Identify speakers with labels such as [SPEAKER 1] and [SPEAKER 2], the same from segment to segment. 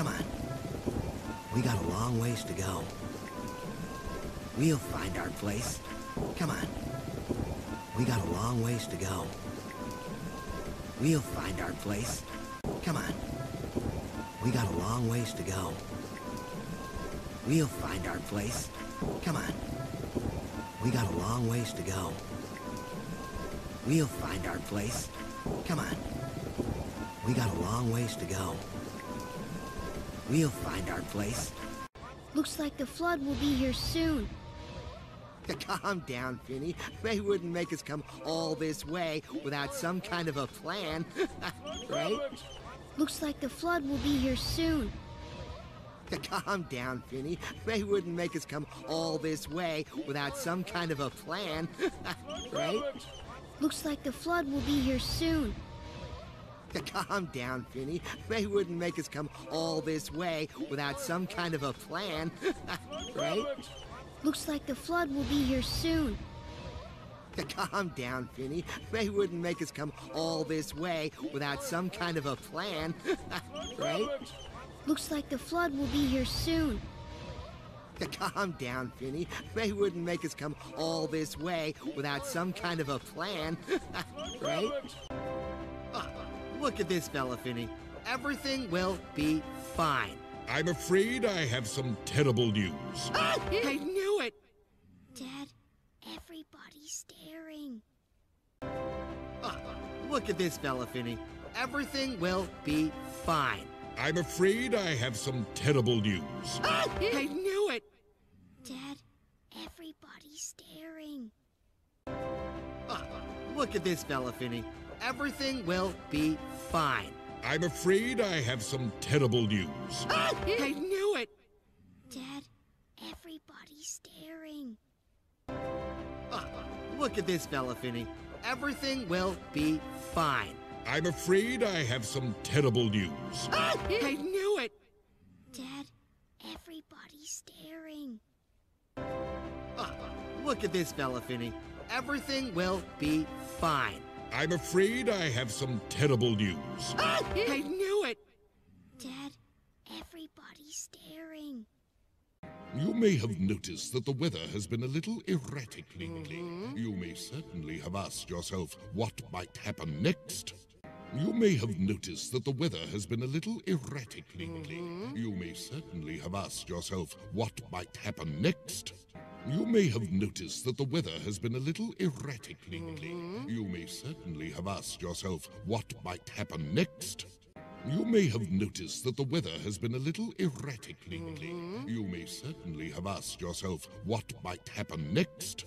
[SPEAKER 1] Come on. We got a long ways to go. We'll find our place. Come on. We got a long ways to go. We'll find our place. Come on. We got a long ways to go. We'll find our place. Come on. We got a long ways to go. We'll find our place. Come on. We got a long ways to go. We'll find our place.
[SPEAKER 2] Looks like the flood will be here soon.
[SPEAKER 1] Calm down, Finny. They wouldn't make us come all this way without some kind of a plan. right?
[SPEAKER 2] Looks like the flood will be here soon.
[SPEAKER 1] Calm down, Finny. They wouldn't make us come all this way without some kind of a plan. right?
[SPEAKER 2] Looks like the flood will be here soon.
[SPEAKER 1] Calm down, Finny. They wouldn't make us come all this way without some kind of a plan. right?
[SPEAKER 2] Looks like the flood will be here soon.
[SPEAKER 1] Calm down, Finny. They wouldn't make us come all this way without some kind of a plan. right?
[SPEAKER 2] Looks like the flood will be here soon.
[SPEAKER 1] Calm down, Finny. They wouldn't make us come all this way without some kind of a plan. right? Look at this fella, Finny. Everything will be fine.
[SPEAKER 3] I'm afraid I have some terrible news.
[SPEAKER 1] Ah, I knew it!
[SPEAKER 2] Dad, everybody's staring.
[SPEAKER 1] Ah, look at this fella, Finny. Everything will be fine.
[SPEAKER 3] I'm afraid I have some terrible news.
[SPEAKER 1] Ah, I knew it!
[SPEAKER 2] Dad, everybody's staring.
[SPEAKER 1] Ah, look at this fella, Finny. Everything will be fine.
[SPEAKER 3] I'm afraid I have some terrible news.
[SPEAKER 1] Ah, I knew it!
[SPEAKER 2] Dad, everybody's staring.
[SPEAKER 1] Ah, look at this fella, Finny. Everything will be fine.
[SPEAKER 3] I'm afraid I have some terrible news.
[SPEAKER 1] Ah, I knew it!
[SPEAKER 2] Dad, everybody's staring.
[SPEAKER 1] Ah, look at this fella, Finny. Everything will be fine.
[SPEAKER 3] I'm afraid I have some terrible news.
[SPEAKER 1] Ah, I knew it!
[SPEAKER 2] Dad, everybody's staring.
[SPEAKER 3] You may have noticed that the weather has been a little erratic lately. You may certainly have asked yourself what might happen next. You may have noticed that the weather has been a little erratic lately. You may certainly have asked yourself what might happen next. You may have noticed that the weather has been a little erratic lately. Mm-hmm. You may certainly have asked yourself what might happen next. You may have noticed that the weather has been a little erratic lately. Mm-hmm. You may certainly have asked yourself what might happen next.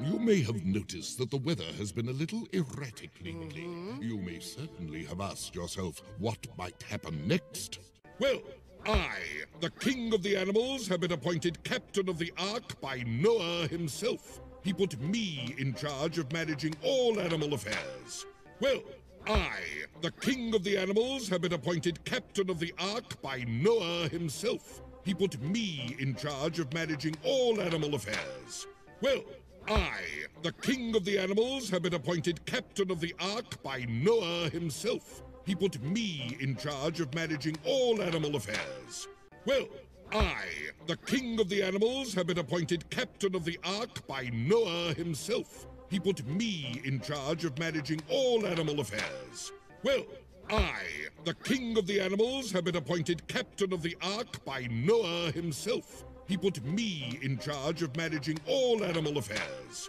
[SPEAKER 3] You may have noticed that the weather has been a little erratic lately. Mm-hmm. You may certainly have asked yourself what might happen next. Well, I, the king of the animals, have been appointed captain of the ark by Noah himself. He put me in charge of managing all animal affairs. Well, I, the king of the animals, have been appointed captain of the ark by Noah himself. He put me in charge of managing all animal affairs. Well, I, the king of the animals, have been appointed captain of the ark by Noah himself. He put me in charge of managing all animal affairs. Well, I, the king of the animals, have been appointed captain of the ark by Noah himself. He put me in charge of managing all animal affairs. Well, I, the king of the animals, have been appointed captain of the ark by Noah himself. He put me in charge of managing all animal affairs.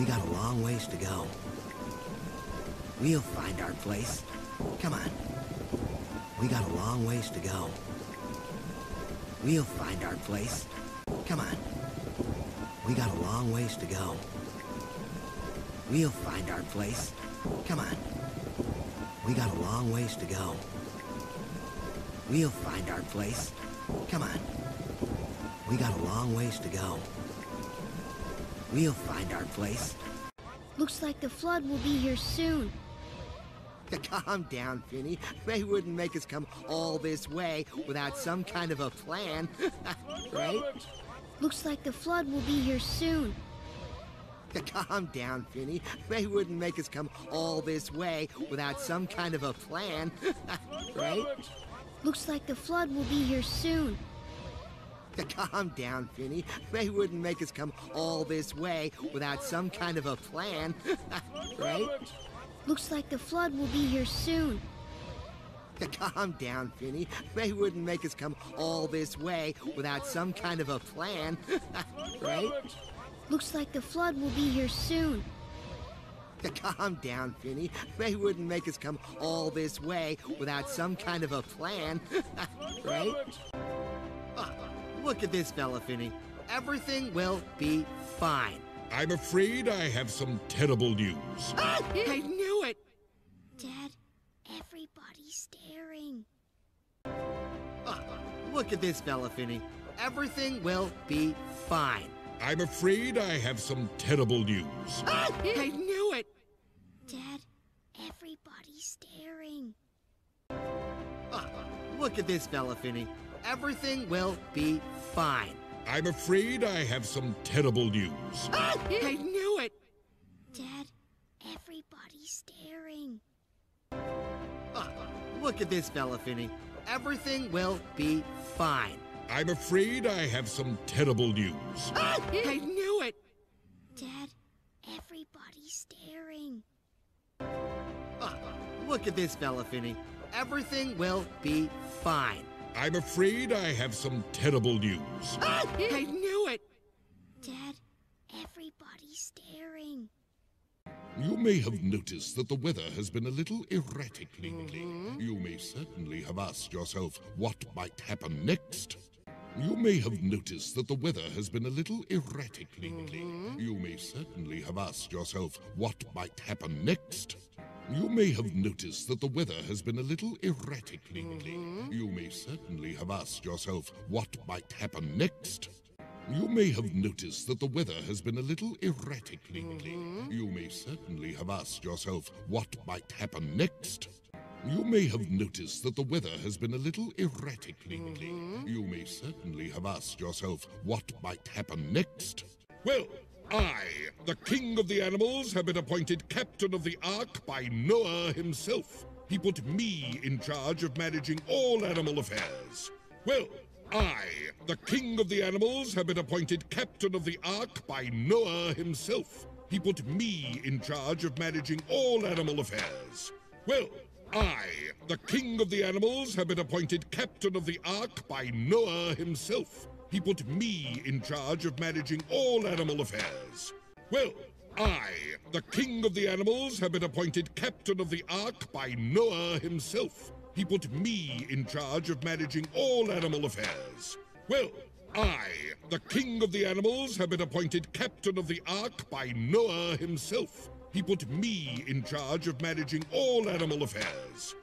[SPEAKER 1] We got a long ways to go. We'll find our place. Come on. We got a long ways to go. We'll find our place. Come on. We got a long ways to go. We'll find our place. Come on. We got a long ways to go. We'll find our place. Come on. We got a long ways to go. We'll find our place.
[SPEAKER 2] Looks like the flood will be here soon.
[SPEAKER 1] Calm down, Finny. They wouldn't make us come all this way without some kind of a plan. right?
[SPEAKER 2] Looks like the flood will be here soon.
[SPEAKER 1] Calm down, Finny. They wouldn't make us come all this way without some kind of a plan. right?
[SPEAKER 2] Looks like the flood will be here soon.
[SPEAKER 1] Calm down, Finny. They wouldn't make us come all this way without some kind of a plan. right?
[SPEAKER 2] Looks like the flood will be here soon.
[SPEAKER 1] Calm down, Finny. They wouldn't make us come all this way without some kind of a plan. right?
[SPEAKER 2] Looks like the flood will be here soon.
[SPEAKER 1] Calm down, Finny. They wouldn't make us come all this way without some kind of a plan. right? Ah, look at this fella, Finny. Everything will be fine.
[SPEAKER 3] I'm afraid I have some terrible news.
[SPEAKER 1] Ah, I knew it!
[SPEAKER 2] Dad, everybody's staring.
[SPEAKER 1] Ah, look at this fella, Finny. Everything will be fine.
[SPEAKER 3] I'm afraid I have some terrible news.
[SPEAKER 1] Ah, I knew it!
[SPEAKER 2] Dad, everybody's staring.
[SPEAKER 1] Ah, look at this fella, Finny. Everything will be fine.
[SPEAKER 3] I'm afraid I have some terrible news.
[SPEAKER 1] Ah, I knew it!
[SPEAKER 2] Dad, everybody's staring.
[SPEAKER 1] Ah, look at this fella, Finny. Everything will be fine.
[SPEAKER 3] I'm afraid I have some terrible news.
[SPEAKER 1] Ah, I knew it!
[SPEAKER 2] Dad, everybody's staring.
[SPEAKER 1] Ah, look at this fella, Finny. Everything will be fine.
[SPEAKER 3] I'm afraid I have some terrible news.
[SPEAKER 1] Ah, I knew it!
[SPEAKER 2] Dad, everybody's staring.
[SPEAKER 3] You may have noticed that the weather has been a little erratic lately. You may certainly have asked yourself what might happen next. You may have noticed that the weather has been a little erratic lately. You may certainly have asked yourself what might happen next. You may have noticed that the weather has been a little erratic lately. Mm-hmm. You may certainly have asked yourself what might happen next. You may have noticed that the weather has been a little erratic lately. Mm-hmm. You may certainly have asked yourself what might happen next. You may have noticed that the weather has been a little erratic lately. Mm-hmm. You may certainly have asked yourself what might happen next. Well, I, the king of the animals, have been appointed captain of the ark by Noah himself. He put me in charge of managing all animal affairs. Well, I, the king of the animals, have been appointed captain of the ark by Noah himself. He put me in charge of managing all animal affairs. Well, I, the king of the animals, have been appointed captain of the ark by Noah himself. He put me in charge of managing all animal affairs. Well, I, the king of the animals, have been appointed captain of the ark by Noah himself. He put me in charge of managing all animal affairs. Well, I, the king of the animals, have been appointed captain of the ark by Noah himself. He put me in charge of managing all animal affairs.